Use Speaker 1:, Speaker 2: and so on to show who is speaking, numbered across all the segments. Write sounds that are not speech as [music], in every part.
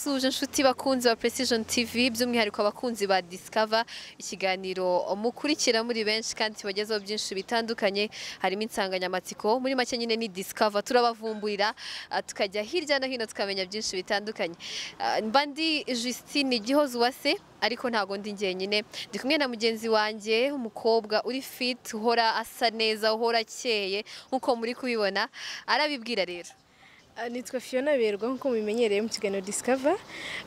Speaker 1: ndabasuje inshuti bakunzi ba Precision TV by'umwihariko abakunzi ba Discover. Ikiganiro mukurikira muri benshi kandi kibagezaho byinshi bitandukanye. Harimo insanganyamatsiko muri make nyine ni Discover. Turabavumburira ah, tukajya hirya no hino tukamenya byinshi bitandukanye. Ah, mba ndi Justine Gihozo Uwase ariko ntago ndi njyenyine. Ndi kumwe na mugenzi wanjye umukobwa uri fit uhora asa neza uhora akeye. Nk'uko muri kubibona arabibwira rero.
Speaker 2: Nitwa Fiona Berwa nk'uko mubimenyereye mu kiganiro Discover.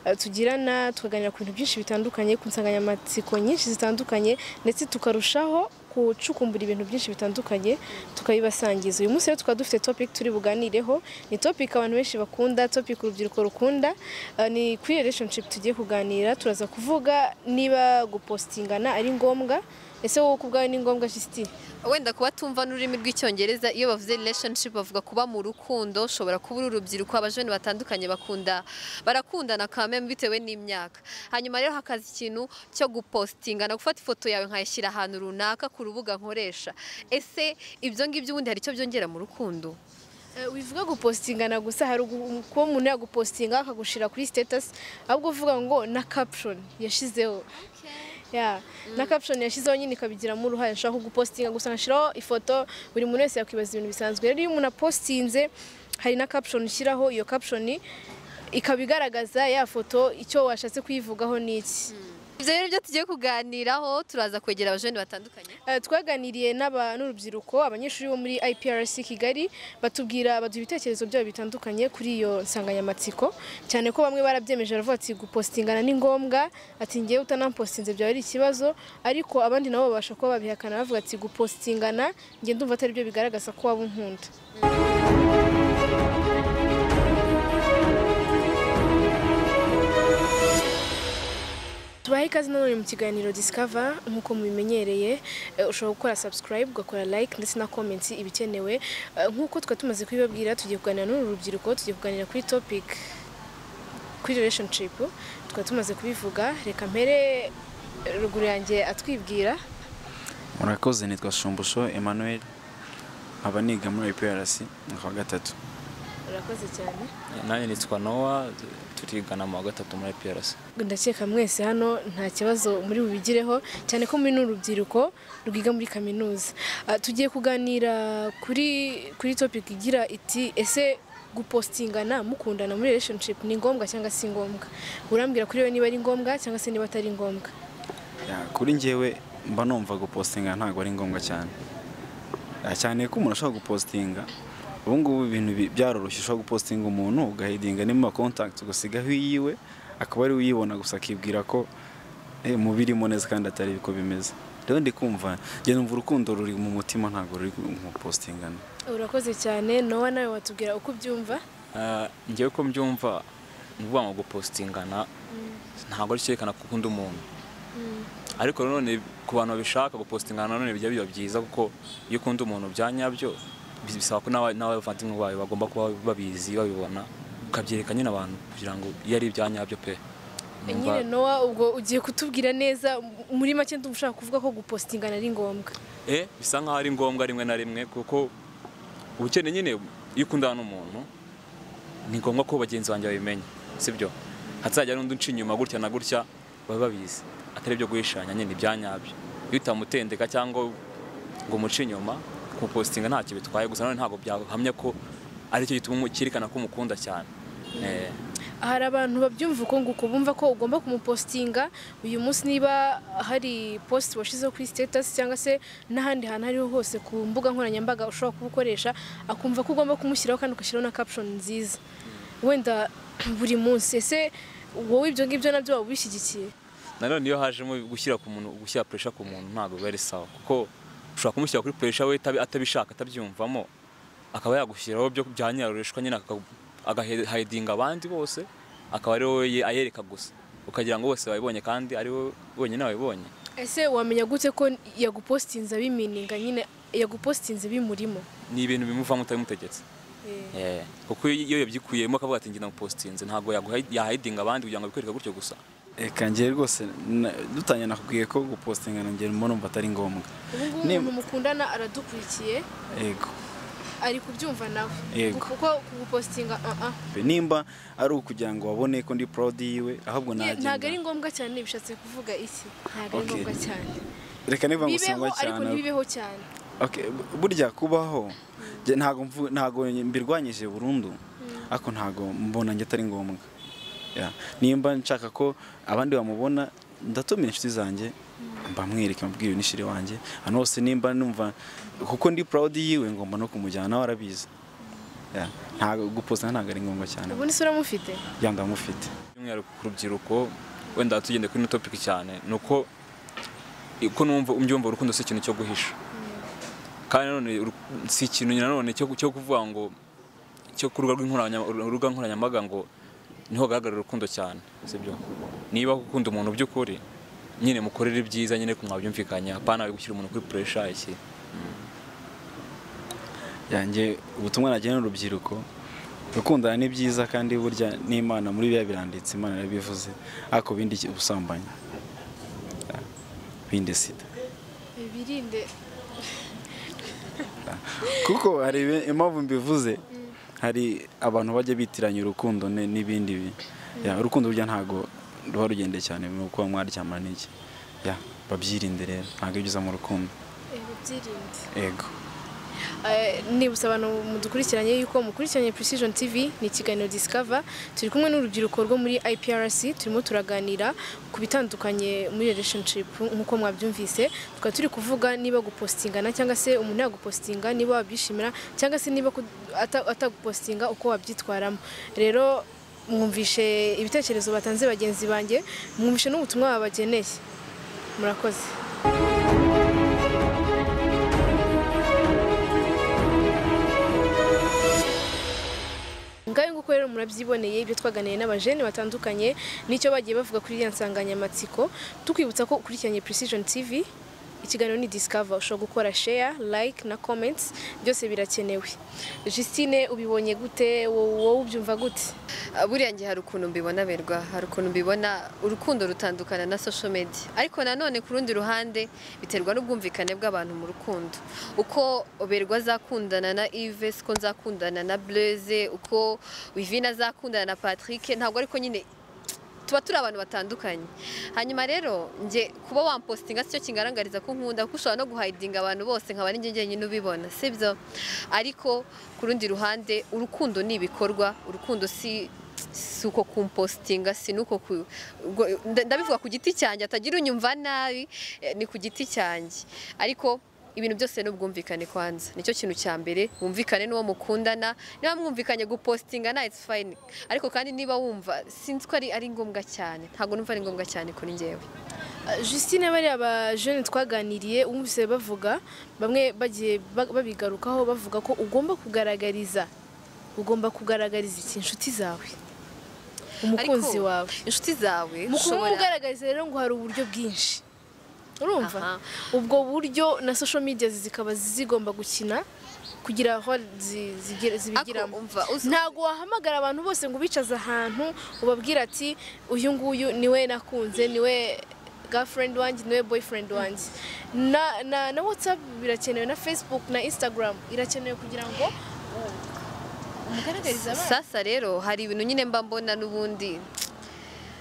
Speaker 2: Ah, tugirana tukaganira ku bintu byinshi bitandukanye ku nsanganyamatsiko nyinshi zitandukanye ndetse tukarushaho gucukumbura ibintu byinshi bitandukanye tukabibasangiza. Uyu munsi rero tukaba dufite topic turi buganireho. Ni topic abantu benshi bakunda topic urubyiruko rukunda. Ah, ni kuri relationship tugiye kuganira turaza kuvuga niba gupostingana ari ngombwa. Ese wowe ku bwawe ni ngombwa Justine?
Speaker 1: Wenda kuba tumva n'ururimi rw'icyongereza iyo bavuze relationship bavuga kuba mu rukundo ushobora kuba uri urubyiruko abajene batandukanye bakunda barakundana kame bitewe n'imyaka. Hanyuma rero hakaza ikintu cyo gupostingana gufata ifoto yawe nkayishyira ahantu runaka ku rubuga nkoresha. Ese ibyo ngibyo ubundi hari icyo byongera mu rukundo?
Speaker 2: Eh, wivuga gupostingana gusa hari kuba umuntu yagupostinga akagushira kuri status ahubwo uvuga ngo na caption yashizeho. Ya na caption yashyizeho nyine ikabigiramo uruhare nshobora kugupostinga gusa nkashyiraho ifoto buri muntu wese yakwibaza ibintu bisanzwe. Rero iyo umuntu apostinze hari na caption ushyiraho iyo caption ikaba igaragaza ya foto icyo washatse kuyivugaho ni iki.
Speaker 1: Ibyo rero byo tugiye kuganiraho turaza kwegera abajene batandukanye.
Speaker 2: Twaganiriye n'aba- n'urubyiruko abanyeshuri bo muri IPRC Kigali batubwira baduha ibitekerezo byabo bitandukanye kuri iyo nsanganyamatsiko. Cyane ko bamwe barabyemeje baravuga ati gupostingana ni ngombwa. Ati ngewe utanampostinze byaba ari ikibazo. Ariko abandi nabo babasha kuba babihakana bavuga ati gupostingana nge ndumva atari byo bigaragaza ko waba unkunda. Tubahe ikaze nanone mu kiganiro Discover nk'uko mubimenyereye eh, ushobora gukora subscribe ugakora like ndetse na comments ibikenewe. Eh, nk'uko twari tumaze kubibabwira tugiye kuganira n'uru rubyiruko tugiye kuganira kuri topic kuri relationship twari tumaze kubivuga. Reka mpere eh, ruguru yanjye atwibwira.
Speaker 3: Murakoze nitwa shumbusho emmanuel. Nkaba niga muri IPRC mu wa gatatu.
Speaker 2: Urakoze cyane?
Speaker 4: Nanjye nitwa nowa turigana mu wa gatatu muri PRC
Speaker 2: ndakeka mwese hano nta kibazo muri bubigireho cyane ko muri n'urubyiruko rwiga muri kaminuza. Ah, tugiye kuganira kuri kuri topic igira iti ese gupostingana mukundana muri relationship ni ngombwa cyangwa si ngombwa? Urambwira kuri we niba ari ngombwa cyangwa se niba atari ngombwa.
Speaker 3: Ya, kuri njyewe mba numva gupostinga ntabwo ari ngombwa cyane. Ya, cyane ko umuntu ashobora gupostinga ubu ngubu ibintu bi- byaroroshye ushobora gupostinga umuntu ugahidinga nimba contact ugasigaho iyiwe akaba ari we uyibona gusa akibwira ko eh, mubirimo neza kandi atari ko bimeze. Rero ndi kumva njye numva urukundo ruri mu mutima ntabwo ruri mu postingana.
Speaker 2: Urakoze cyane. Nowa nawe watubwira uko ubyumva?
Speaker 4: Ah, njyewe ko mbyumva ni ukuvuga ngo gupostingana ntabwo ari cyerekana ko ukunda umuntu. Ariko nanone ku bantu babishaka gupostingana nanone bijya biba byiza kuko iyo ukunda umuntu bya nyabyo bisaba ko n'aba- n'abavandimwe bawe bagomba kuba babizi babibona ukabyereka nyine abantu kugira ngo iyo ari ibya nyabyo pe. Numva-
Speaker 2: nyine nowa ubwo ugiye kutubwira neza muri make ndumva ushaka kuvuga ko gupostingana ari ngombwa.
Speaker 4: Eh, bisa nkaho ari ngombwa rimwe na rimwe kuko ubukene nyine iyo ukundana n'umuntu ni ngombwa ko bagenzi banjye babimenya sibyo? Hazajya n'undi unca inyuma gutya na gutya baba babizi atari ibyo guhishanya nyine ibya nyabyo iyo utamutendeka cyangwa ngo umuce inyuma kumupositinga ntacyo bitwaye gusa nanone ntabwo byahamya ko ari cyo gituma cyerekana ko umukunda cyane. Eh,
Speaker 2: hari abantu babyumva uko nguko bumva ko ugomba kumupostinga uyu munsi niba hari post washyizeho kuri status cyangwa se n'ahandi hantu ariho hose ku mbuga nkoranyambaga ushobora kuba ukoresha akumva ko ugomba kumushyiraho kandi ugashyiraho na caption nziza. Wenda buri munsi ese wowe ibyo ngibyo na byo waba ubishyigikiye?
Speaker 4: Nanone iyo hajemo gushyira ku muntu gushyira pressure ku muntu ntabwo biba ari sawa kuko ushobora kumushyira kuri pressure we atabi- atabishaka atabyumvamo. Akaba yagushyiraho byo bya nyarureshwa nyine agahidinga abandi bose akaba ari wowe ye- ayereka gusa. Ukagira ngo bose babibonye kandi ari wowe wenyine wabibonye
Speaker 2: ese wamenya gute ko yagupostinze abimininga nyine yagupostinze bimurimo
Speaker 4: ni ibintu bimuvamo utabimutegetse Eh, kuko iyo yabyikuyemo akavuga ati ngenda mupostinze ntabwo yaguha- yahidinga abandi kugira ngo abikwereke gutyo gusa.
Speaker 3: Eka njye rwose dutangiye nakubwiye ko gupostingana njye mbona numva atari ngombwa.
Speaker 2: Umuntu mukundana aradukurikiye.
Speaker 3: Yego.
Speaker 2: Ari kubyumva nawe.
Speaker 3: Yego.
Speaker 2: kuko kugupositinga ah ah
Speaker 3: nimba ari ukugira ngo babone ko ndi proud yiwe ahubwo
Speaker 2: ntabwo ari
Speaker 3: nagenda
Speaker 2: ngombwa cyane bishatse kuvuga iki. Ntabwo ari ngombwa cyane.
Speaker 3: Reka niba ngusanga
Speaker 2: ariko
Speaker 3: cyane.
Speaker 2: ntibibeho cyane.
Speaker 3: Burya kubaho mvu- ntago mbirwanyije burundu. Ariko ntago mbona njye atari ngombwa. Nimba nshaka ko abandi bamubona ndatumira inshuti zanjye mbamwereke mbabwire nishiri wanjye. Hano hose nimba numva kuko ndi proud yiwe ngomba no kumujyana nawe arabizi. Yeah. ntago guposta ntago ari ngombwa cyane.
Speaker 2: Ubundi se uramufite
Speaker 3: ya ndamufite.
Speaker 4: By'umwihariko ku rubyiruko wenda tugende kuri ino topic cyane ni uko uko numva umbyumva urukundo si ikintu cyo guhisha. Kandi nanone si ikintu nanone cyo cyo kuvuga ngo cyo ku rubuga nkoranyambaga ngo ni ho hagaragarira urukundo cyane sibyo? Niba ukunda umuntu by'ukuri nyine mukorere ibyiza nyine ko mwabyumvikanye apana gushyira umuntu kuri pressure iki?
Speaker 3: Yanjye ubutumwa nagenera urubyiruko gukundana ni byiza kandi burya n'imana muri biriya biranditse imana yarabivuze ariko bindi ubusambanyi. Bindi sida.
Speaker 2: Birinde
Speaker 3: kuko hari impamvu mbivuze. Hari abantu bajya bitiranya urukundo n'ibindi urukundo burya ntago ruba rugendeye cyane mu kuba mwaryamana n'iki babyirinde rero ntabwo ibyiza mu rukundo.
Speaker 2: Byirinde
Speaker 3: ego.
Speaker 2: Eh, nibutsa abantu mudukurikiranye yuko mukurikiranye Precision TV ni ikiganiro Discover. Turi kumwe n'urubyiruko rwo muri IPRC turimo turaganira ku bitandukanye muri relationship nk'uko mwabyumvise. Tukaba turi kuvuga niba gupostingana cyangwa se umuntu yagupostinga niba wabyishimira cyangwa se niba atagupostinga uko wabyitwaramo. Rero mwumvishe ibitekerezo batanze bagenzi banjye mwumvishe n'ubutumwa babageneye. Murakoze. Murabyiboneye ibyo twaganiye n'abajene batandukanye n'icyo bagiye bavuga kuri iriya nsanganyamatsiko. Tukwibutsa ko ukurikiranye Precision TV ikiganiro ni Discover ushobora gukora share like na comments byose birakenewe. Justine ubibonye gute? Wo- wowe ubyumva gute?
Speaker 1: Ah, buriya njye hari ukuntu mbibona berwa. Hari ukuntu mbibona urukundo rutandukana na social media. Ariko nanone ku rundi ruhande biterwa n'ubwumvikane bw'abantu mu rukundo. Uko berwa azakundana na Yves uko nzakundana na Blaise uko Wivine azakundana na Patrick ntabwo ariko nyine tuba turi abantu batandukanye. Hanyuma rero njye kuba wampostinga si cyo kingaragariza ko nkunda kuko ushobora no guhayidinga abantu bose nkaba ari njye njyenyine ubibona sibyo ariko ku rundi ruhande urukundo ni ibikorwa urukundo si si uko kumpostinga si nuko ndabivuga ku giti cyanjye atagira unyumva nabi eh, ni ku giti cyanjye. Ariko ibintu byose ni ubwumvikane kwanza ni cyo kintu cya mbere wumvikane n'uwo mukundana. Niba mwumvikanye gupostingana it's fine. Ariko kandi niba wumva sinzi ko ari ngombwa cyane. Ntabwo numva ari ngombwa cyane kuri njyewe.
Speaker 2: Uh, Justine bariya bajene twaganiriye wumvise bavuga bamwe bagiye ba- babigarukaho bavuga ko ugomba kugaragariza ugomba kugaragariza iki inshuti zawe. Umukunzi wawe.
Speaker 1: inshuti zawe
Speaker 2: mu kumugaragariza rero ngo hari uburyo bwinshi. Urumva? Ubwo buryo na social media zikaba zigomba gukina kugira aho zibigiramo. Ntabwo wahamagara abantu bose ngo ubicaze ahantu ubabwire ati uyu nguyu ni we nakunze ni we girlfriend wanjye ni we boyfriend wanjye. Na, whatsapp birakenewe na facebook na instagram irakenewe kugira ngo u- umugaragarize abana.
Speaker 1: Sasa rero hari ibintu nyine mba mbona n'ubundi.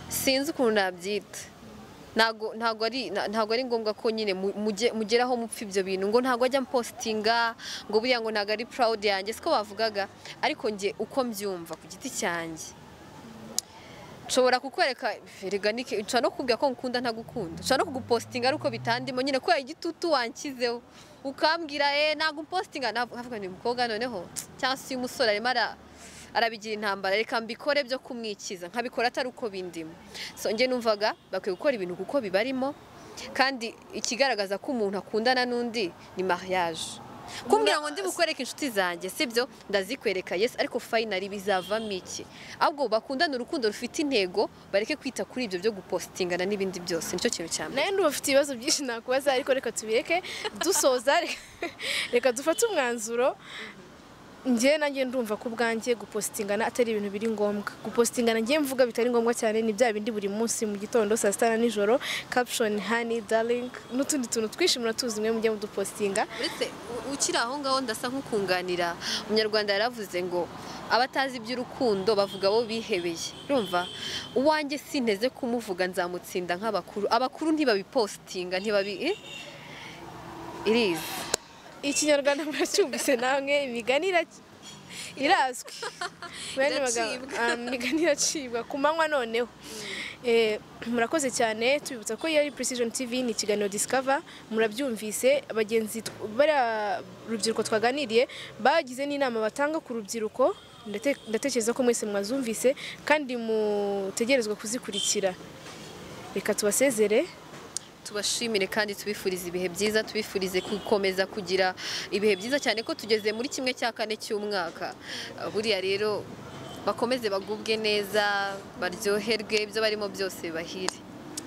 Speaker 1: Sinzi ukuntu nabyita. Ntago ntago ari ntago ari ngombwa ko nyine mugeraho mupfa ibyo bintu. Ngo ntago ajya mpostinga ngo buriya ngo ntago ari proud yanjye. Siko bavugaga? Ariko njye uko mbyumva ku giti cyanjye. Nshobora kukwereka erega nike nshobora no kukubwira ko ngukunda ntagukunda. Nshobora no kugupostinga ari uko bitandimo. Nyine kubera igitutu wanshyizeho. Ukambwira eh ntabwo umpostinga navuga ni umukobwa noneho. Cyangwa se uyu musore arimo ara arabigira intambara. Reka mbikore byo kumwikiza. Nkabikora atari uko bindimo. So njye numvaga bakwiye gukora ibintu kuko bibarimo kandi ikigaragaza ko umuntu akundana n'undi ni mariage. Kumbwira ngo ndi bukwereke inshuti zanjye sibyo? Ndazikwereka yes ariko finally bizavamo iki? Ahubwo bakundana urukundo rufite intego bareke kwita kuri ibyo byo gupostingana n'ibindi byose. Nicyo kintu cya mbere.
Speaker 2: Nawe ndumva ufite ibibazo byinshi nakubaza ariko reka tubireke dusoza. [laughs] Reka dufate umwanzuro. Njye nanjye ndumva ko ubwanjye gupositingana atari ibintu biri ngombwa. Gupositingana njye mvuga bitari ngombwa cyane ni bya bindi buri munsi mu gitondo saa sita na nijoro. Caption honey darling. N'utundi tuntu twinshi muratuzi mwe mujye mudupositinga
Speaker 1: uretse ukiri aho ngaho ndasa nk'ukunganira. Umunyarwanda yaravuze ngo abatazi iby'urukundo bavuga abo bihebeye. Urumva? Uwanjye sinteze kumuvuga nzamutsinda nk'abakuru. Abakuru ntibabipositinga ntibabi eh? irizi
Speaker 2: ikinyarwanda [laughs] muracyumvise namwe imigani ira- irazwi. [laughs]
Speaker 1: Iracibwa.
Speaker 2: ah, imigani iracibwa. Ku manywa noneho. Eh, murakoze cyane. Tubibutsa ko iyo ari precision tv ni ikiganiro discover. Murabyumvise. Abagenzi tw- bariya rubyiruko twaganiriye bagize n'inama batanga ku rubyiruko. Ndate- ndatekereza ko mwese mwazumvise kandi mutegerezwa kuzikurikira. Reka tubasezere.
Speaker 1: Tubashimire kandi tubifurize ibihe byiza tubifurize gukomeza kugira ibihe byiza cyane ko tugeze muri kimwe cya kane cy'umwaka. Buriya rero bakomeze bagubwe neza baryoherwe ibyo barimo byose bahire.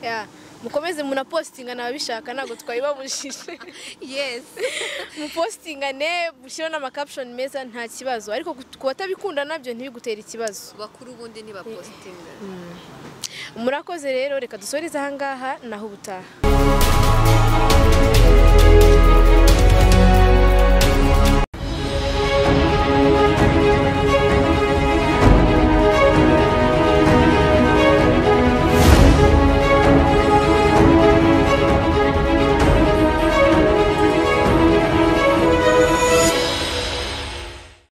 Speaker 2: Ya, mukomeze munapositinga nababishaka ntabwo twabibabujije [laughs]
Speaker 1: yes. [laughs]
Speaker 2: Mupositingane mushyiraho n'amakapshoni meza nta kibazo. Ariko ku batabikunda na byo ntibigutere ikibazo.
Speaker 1: Bakuru ubundi ntibapositinga
Speaker 2: murakoze rero reka dusoreze ahangaha naho ubutaha.